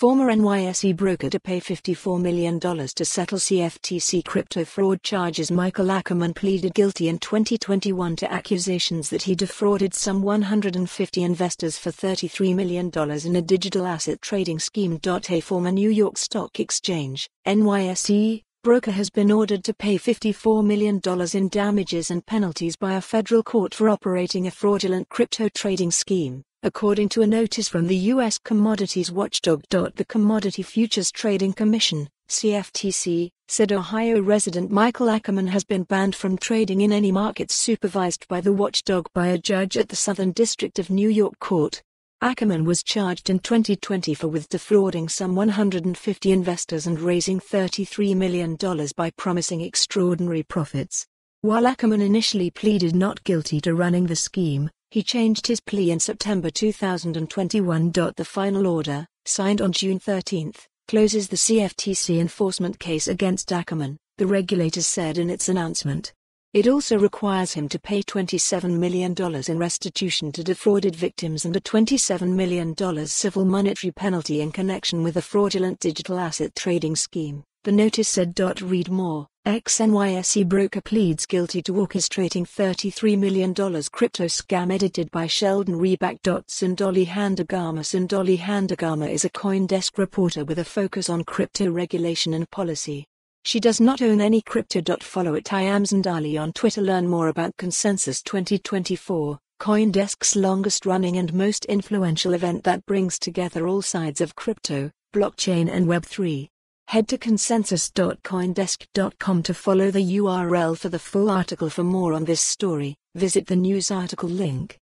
former NYSE broker to pay $54 million to settle CFTC crypto fraud charges. Michael Ackerman pleaded guilty in 2021 to accusations that he defrauded some 150 investors for $33 million in a digital asset trading scheme. A former New York Stock Exchange, NYSE, broker has been ordered to pay $54 million in damages and penalties by a federal court for operating a fraudulent crypto trading scheme according to a notice from the U.S. commodities watchdog. The Commodity Futures Trading Commission, CFTC, said Ohio resident Michael Ackerman has been banned from trading in any markets supervised by the watchdog by a judge at the Southern District of New York Court. Ackerman was charged in 2020 for with defrauding some 150 investors and raising $33 million by promising extraordinary profits. While Ackerman initially pleaded not guilty to running the scheme, he changed his plea in September 2021. The final order, signed on June 13, closes the CFTC enforcement case against Ackerman, the regulators said in its announcement. It also requires him to pay $27 million in restitution to defrauded victims and a $27 million civil monetary penalty in connection with a fraudulent digital asset trading scheme, the notice said. Read more. Ex-NYSE broker pleads guilty to orchestrating $33 million crypto scam edited by Sheldon Reback. Sandali Handagama Sandali Handagama is a Coindesk reporter with a focus on crypto regulation and policy. She does not own any crypto. Follow at I am on Twitter. Learn more about Consensus 2024, Coindesk's longest running and most influential event that brings together all sides of crypto, blockchain, and Web3. Head to consensus.coindesk.com to follow the URL for the full article. For more on this story, visit the news article link.